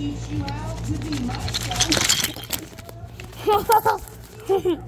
teach you how to be myself.